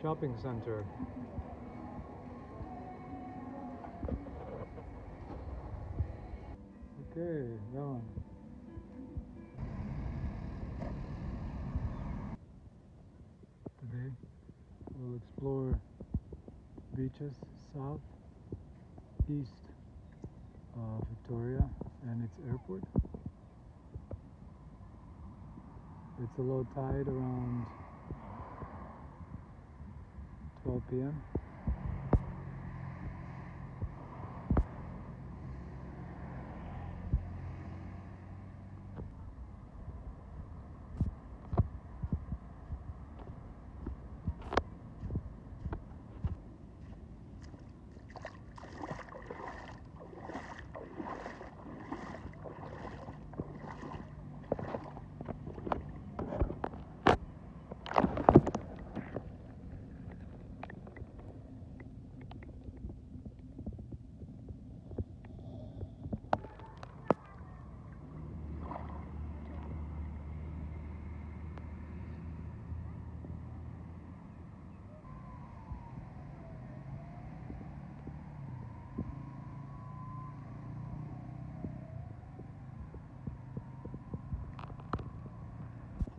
shopping center. Okay, done. Today we'll explore beaches south, east of Victoria and its airport. It's a low tide around OPM.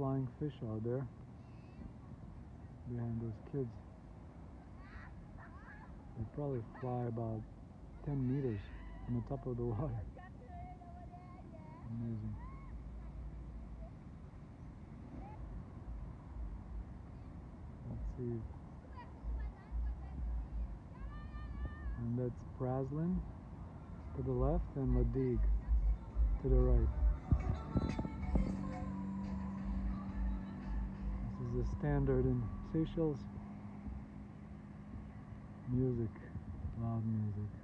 Flying fish out there behind those kids. They probably fly about 10 meters on the top of the water. Amazing. Let's see. And that's Praslin to the left and La Digue to the right. Standard in Seychelles. Music, loud music.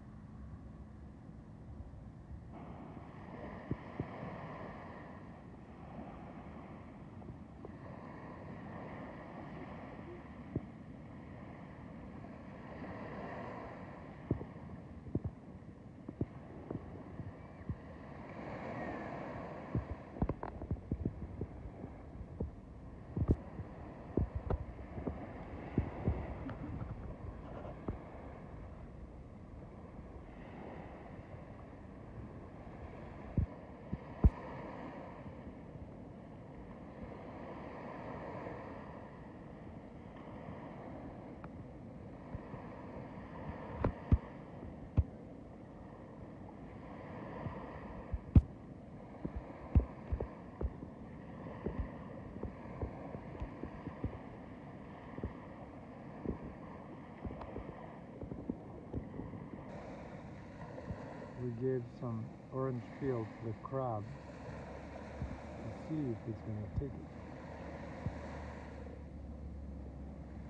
We gave some orange peel to the crab to see if it's gonna take it.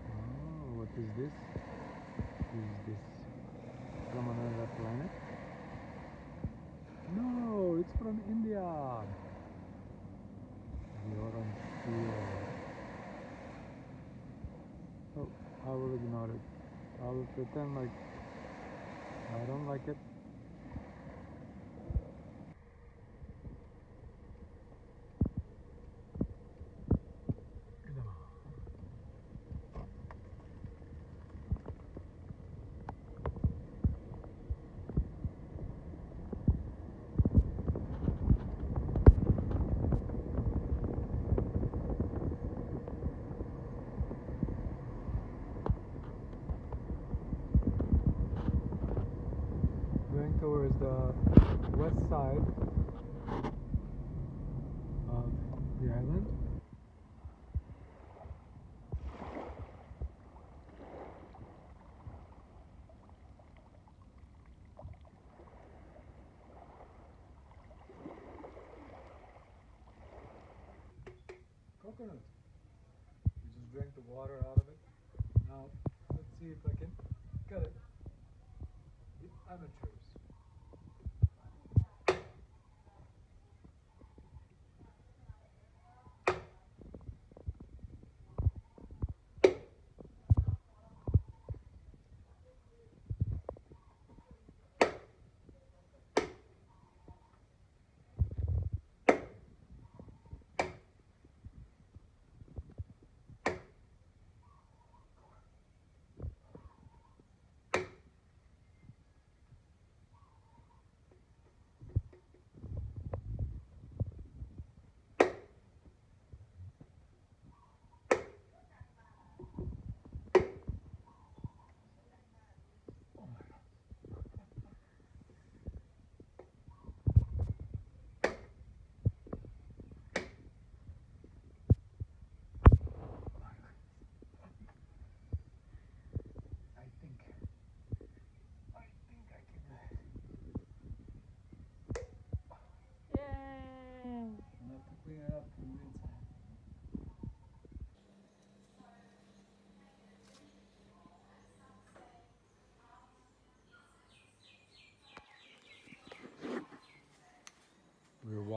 Oh, what is this? Is this from another planet? No, it's from India. The orange peel. Oh, I will ignore it. I will pretend like I don't like it. going towards the west side of the island. Coconut. You just drank the water out of it. Now, let's see if I can cut it. The amateurs.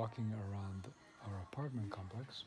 walking around our apartment complex.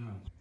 Yeah.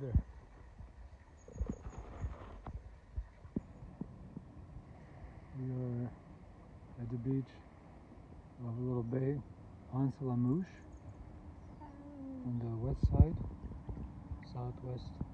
further. We are at the beach of a little bay, Anse la Mouche, on the west side, southwest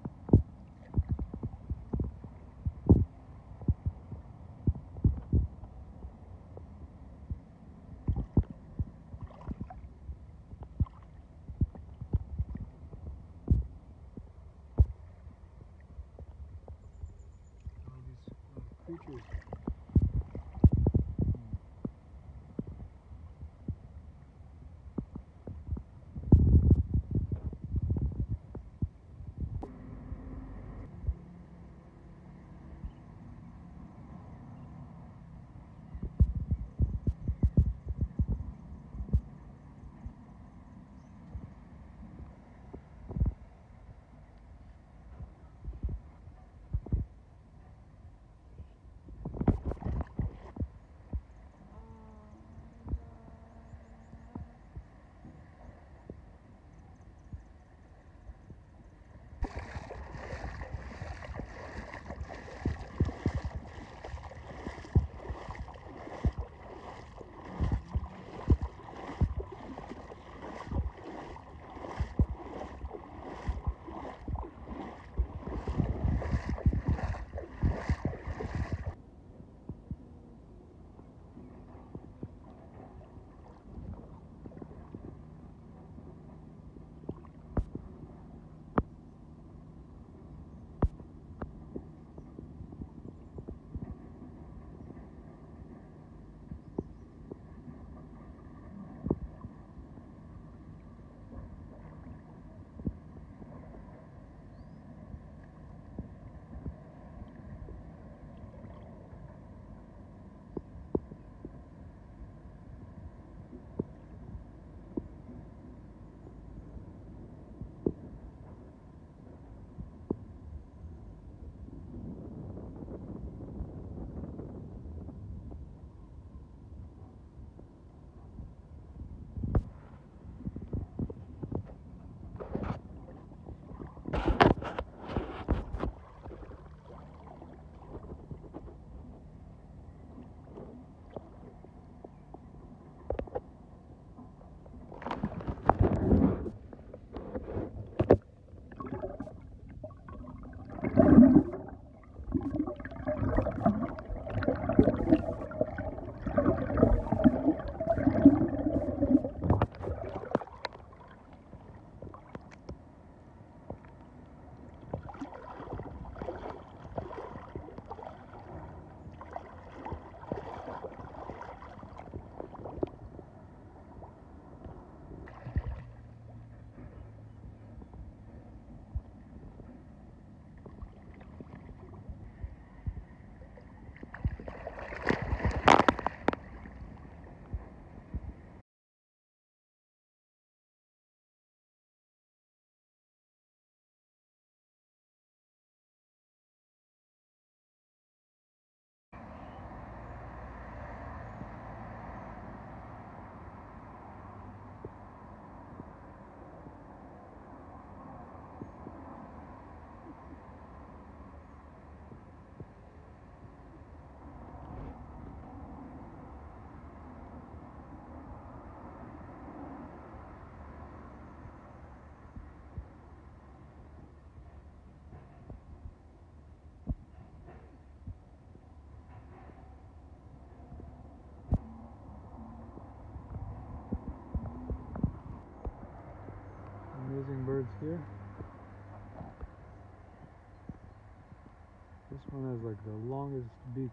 here. This one has like the longest beak